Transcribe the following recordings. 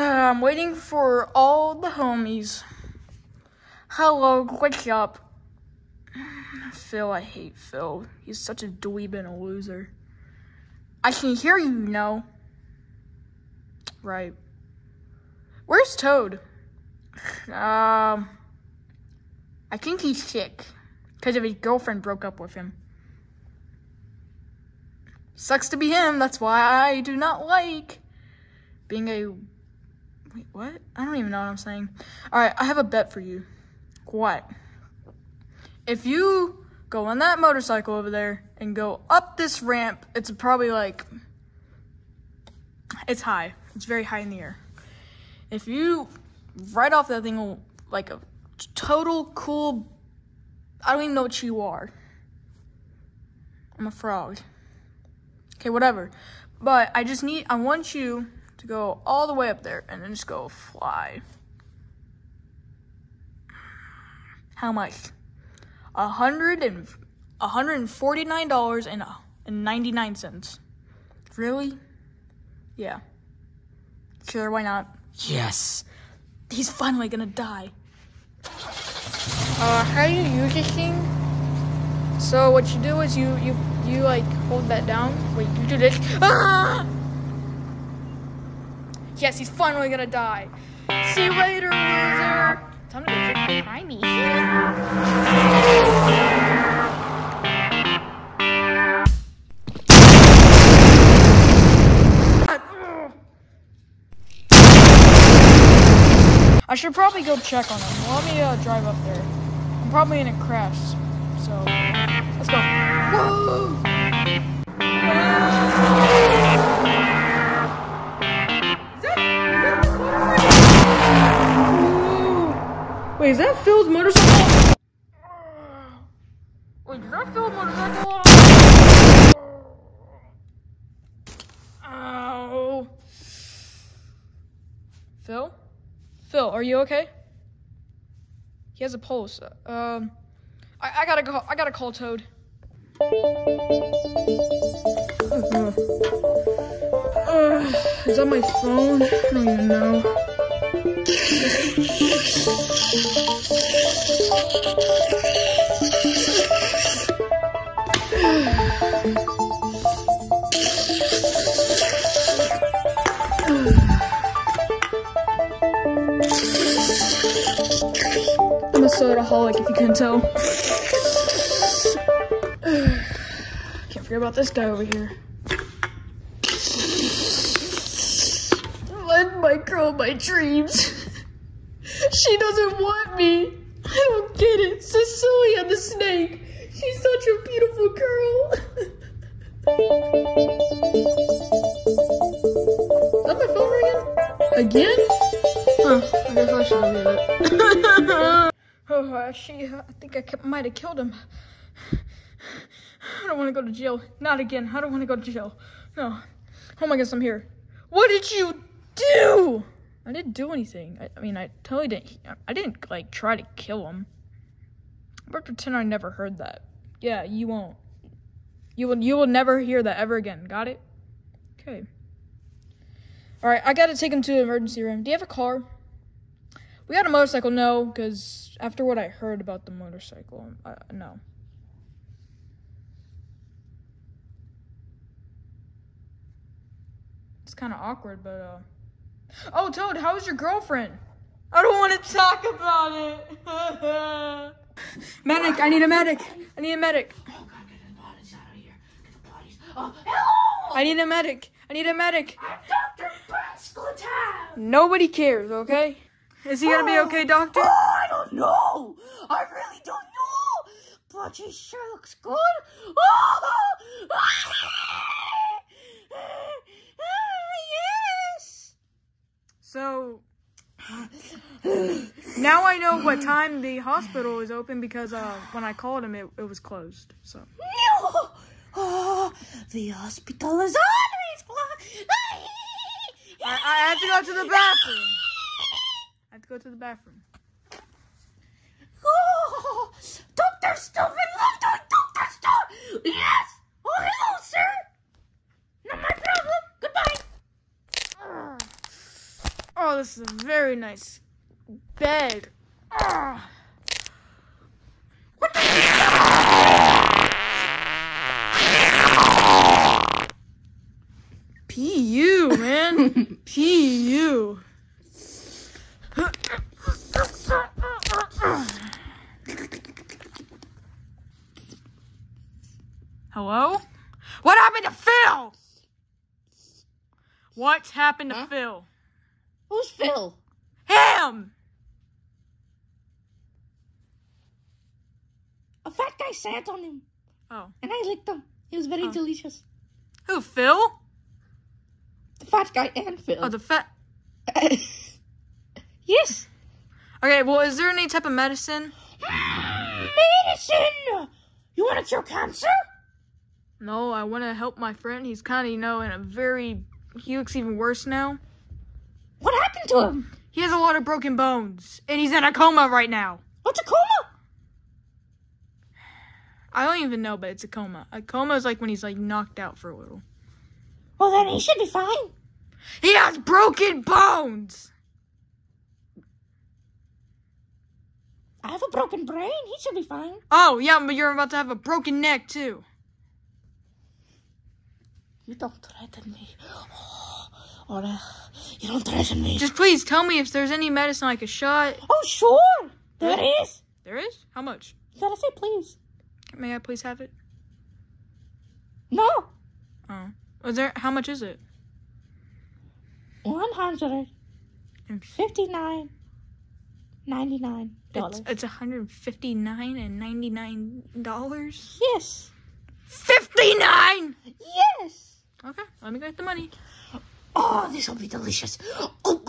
I'm waiting for all the homies. Hello, what's up? Phil, I hate Phil. He's such a dweeb and a loser. I can hear you, you know. Right. Where's Toad? Um, I think he's sick because of his girlfriend broke up with him. Sucks to be him. That's why I do not like being a. Wait, what? I don't even know what I'm saying. All right, I have a bet for you. What? If you go on that motorcycle over there and go up this ramp, it's probably like. It's high. It's very high in the air. If you right off that thing, like a total cool. I don't even know what you are. I'm a frog. Okay, whatever. But I just need, I want you to go all the way up there and then just go fly. How much? A hundred and a hundred and forty nine dollars and and ninety nine cents. Really? Yeah. Sure, why not? Yes. He's finally gonna die. Uh, how do you use this thing? So what you do is you you you like hold that down. Wait, you do this. Ah! Yes, he's finally gonna die. See you later, loser. Time to go drink my me. I should probably go check on him. Let me uh, drive up there. I'm probably in a crash, so let's go. Wait, is that Phil's motorcycle? Wait, is that Phil's motorcycle? Ow. Phil? Phil, are you okay? He has a pulse. Um, I, I gotta go. I gotta call Toad. Uh, is that my phone? I don't even know. I'm a sodaholic if you couldn't tell. Can't forget about this guy over here. Let my girl my dreams. She doesn't want me. I don't get it. Cecilia the snake. She's such a beautiful girl. Is that my phone ringing? Again? Huh, I guess I should have it. oh, actually, I think I might have killed him. I don't want to go to jail. Not again. I don't want to go to jail. No. Oh my goodness, I'm here. What did you do? I didn't do anything. I, I mean, I totally didn't. I didn't, like, try to kill him. But pretend I never heard that. Yeah, you won't. You will, you will never hear that ever again. Got it? Okay. All right, I gotta take him to the emergency room. Do you have a car? We got a motorcycle, no, because after what I heard about the motorcycle, uh, no. It's kind of awkward, but uh. Oh, Toad, how's your girlfriend? I don't want to talk about it. medic, I need a medic. I need a medic. Oh god, get the bodies out of here. Get the bodies. Oh, hello! I need a medic. I need a medic. I'm Dr. Bascleton! Nobody cares, okay? Is he gonna be oh, okay, doctor? Oh, I don't know! I really don't know! But he sure looks good! Oh! yes! So now What time the hospital is open because uh, when I called him, it, it was closed. So No! Oh, the hospital is always closed! I, I have to go to the bathroom. I have to go to the bathroom. Oh, Dr. Stone, love doing Dr. Yes! Oh, hello, sir! Not my problem. Goodbye. Oh, this is a very nice bed. P.U. man. P.U. Hello? What happened to Phil? What happened to Huh? Phil? Who's Phil? Him! A fat guy sat on him, Oh. and I licked him. It was very Oh. delicious. Who, Phil? The fat guy and Phil. Oh, the fat. yes. Okay, well, is there any type of medicine? Mm, medicine! You want to cure cancer? No, I want to help my friend. He's kind of, you know, in a very. He looks even worse now. What happened to him? He has a lot of broken bones, and he's in a coma right now. What's a coma? I don't even know, but it's a coma. A coma is like when he's like knocked out for a little. Well, then he should be fine. He has broken bones. I have a broken brain. He should be fine. Oh yeah, but you're about to have a broken neck too. You don't threaten me. Or, uh, you don't threaten me. Just please tell me if there's any medicine like a shot. Oh, sure. There is. There is? How much? You gotta say please. May I please have it? No. Oh. Is there? How much is it? One hundred fifty-nine ninety-nine dollars. It's it's 159 and 99 dollars. Yes. 59. Yes. Okay, let me get the money. Oh, this will be delicious. Oh, All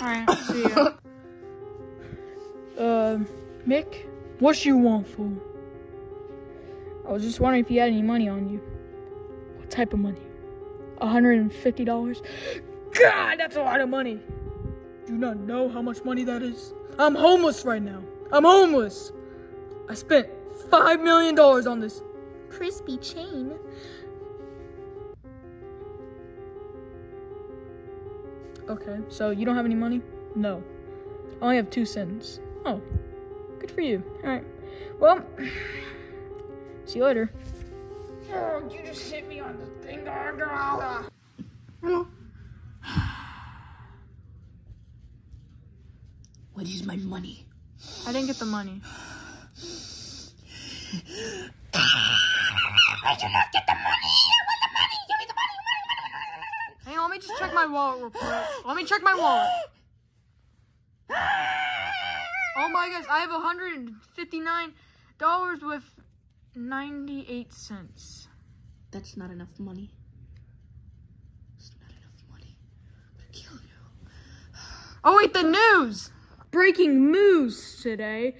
right, see ya. Uh, Mick, what you want for? I was just wondering if you had any money on you. What type of money? $150? God, that's a lot of money. Do you not know how much money that is? I'm homeless right now. I'm homeless. I spent $5 million on this crispy chain. Okay, so you don't have any money? No. I only have two cents. Oh, for you. Alright. Well, see you later. Oh, you just hit me on the thing. Hello. What is my money? I didn't get the money. I do not get the money. I want the money. Give me the money. money, money, money, money, money. Hey, let me just check my wallet real quick. Let me check my wallet. Oh my gosh, I have $159 with 98 cents. That's not enough money. It's not enough money. I'm gonna kill you. Oh wait, the news! Breaking news today.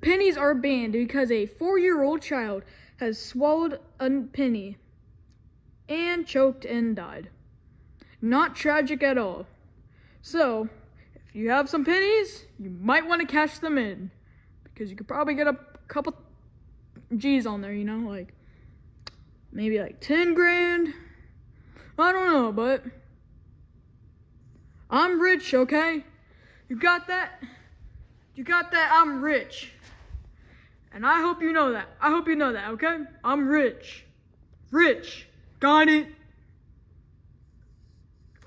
Pennies are banned because a four-year-old child has swallowed a penny and choked and died. Not tragic at all. So, if you have some pennies, you might want to cash them in because you could probably get a couple G's on there, you know, like maybe like 10 grand. I don't know, but I'm rich, okay? You got that? You got that? I'm rich. And I hope you know that. I hope you know that, okay? I'm rich. Rich. Got it?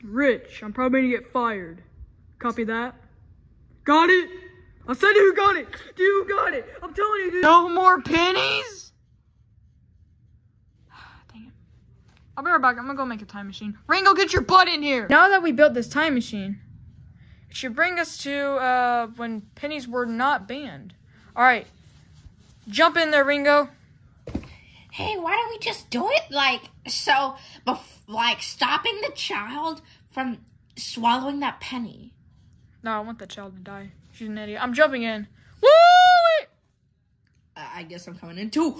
Rich. I'm probably gonna get fired. Copy that? Got it? I said you got it. You got it. I'm telling you, dude. No more pennies? Dang it. I'll be right back. I'm gonna go make a time machine. Ringo, get your butt in here. Now that we built this time machine, it should bring us to uh, when pennies were not banned. All right, jump in there, Ringo. Hey, why don't we just do it like so? Bef- like stopping the child from swallowing that penny. No, I want that child to die. She's an idiot. I'm jumping in. Woo! Uh, I guess I'm coming in too.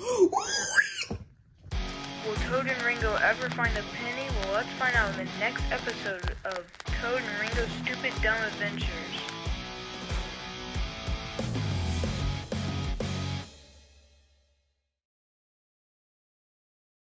Will Toad and Ringo ever find a penny? Well, let's find out in the next episode of Toad and Ringo's Stupid Dumb Adventures.